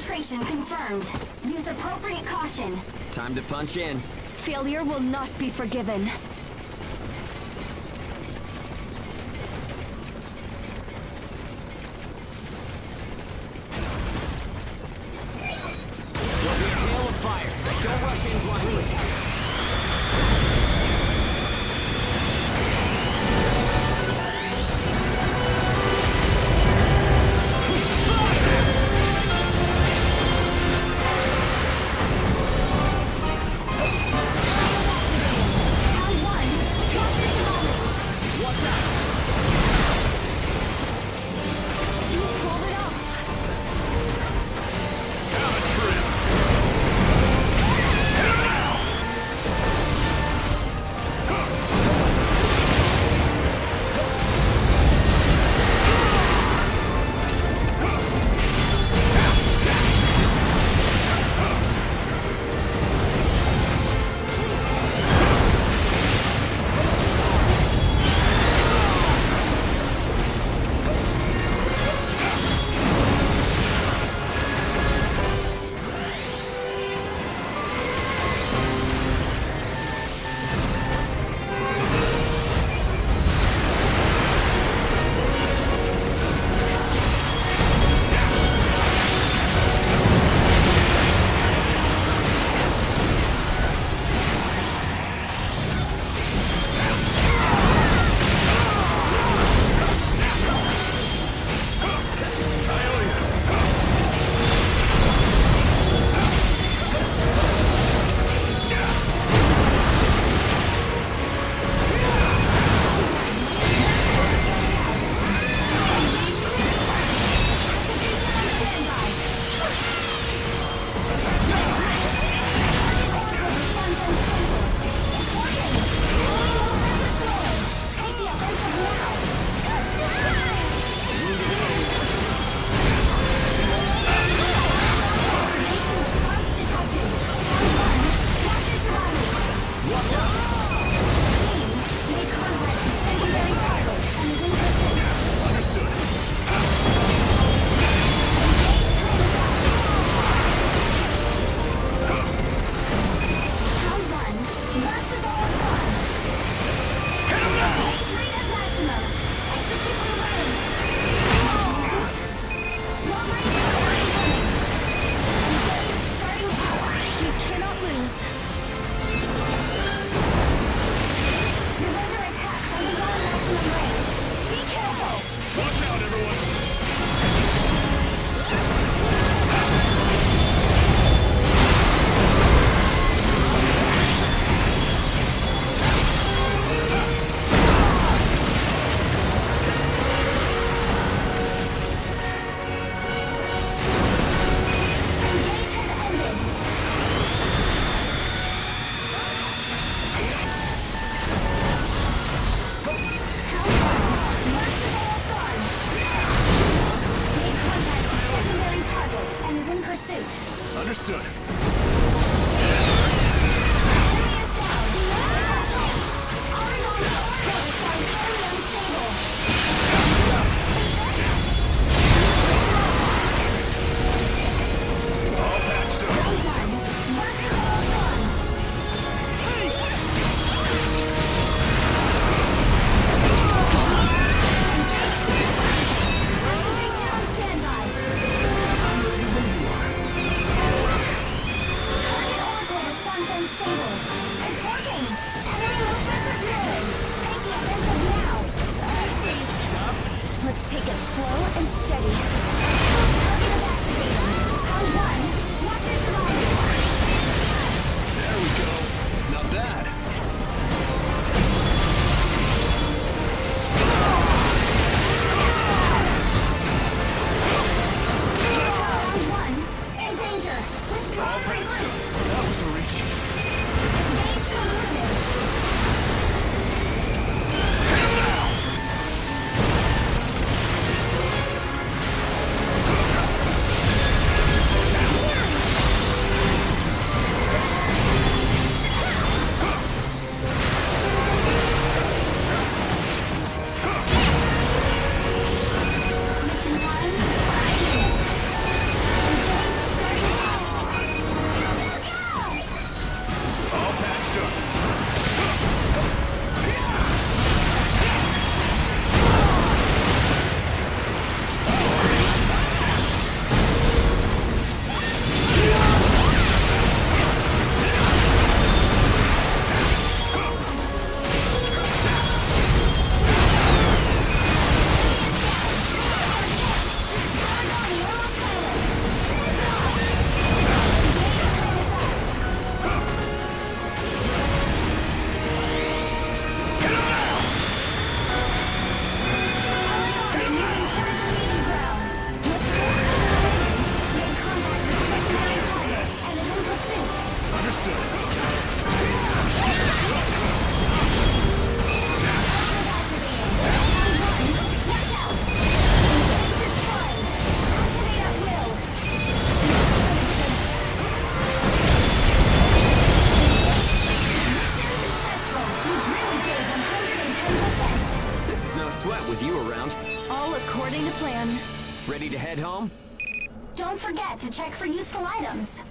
Infiltration confirmed. Use appropriate caution. Time to punch in. Failure will not be forgiven. you. Plan. Ready to head home? Don't forget to check for useful items.